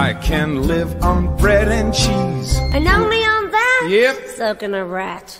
I can live on bread and cheese. And only on that? Yep. Sucking a rat.